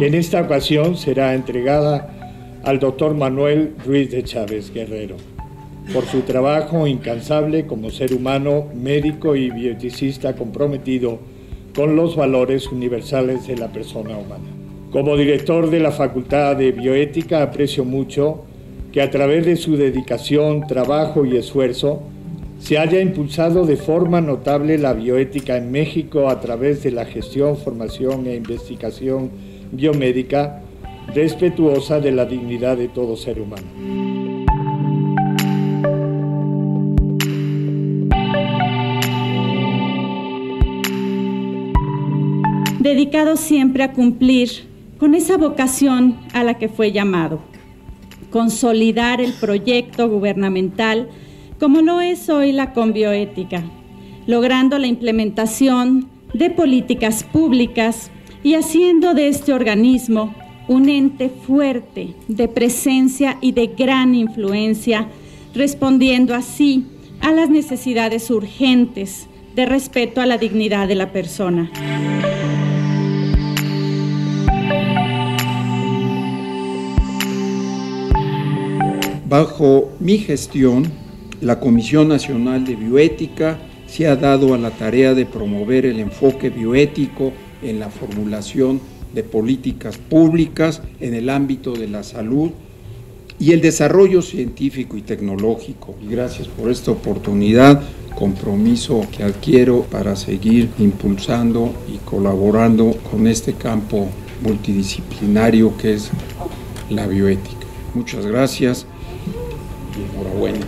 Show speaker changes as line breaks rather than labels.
que en esta ocasión será entregada al doctor Manuel Ruiz de Chávez Guerrero por su trabajo incansable como ser humano, médico y bioeticista comprometido con los valores universales de la persona humana. Como director de la Facultad de Bioética aprecio mucho que a través de su dedicación, trabajo y esfuerzo se haya impulsado de forma notable la bioética en México a través de la gestión, formación e investigación biomédica respetuosa de la dignidad de todo ser humano.
dedicado siempre a cumplir con esa vocación a la que fue llamado, consolidar el proyecto gubernamental como lo es hoy la conbioética, logrando la implementación de políticas públicas y haciendo de este organismo un ente fuerte de presencia y de gran influencia, respondiendo así a las necesidades urgentes de respeto a la dignidad de la persona.
Bajo mi gestión, la Comisión Nacional de Bioética se ha dado a la tarea de promover el enfoque bioético en la formulación de políticas públicas en el ámbito de la salud y el desarrollo científico y tecnológico. Y gracias por esta oportunidad, compromiso que adquiero para seguir impulsando y colaborando con este campo multidisciplinario que es la bioética. Muchas gracias. Enhorabuena.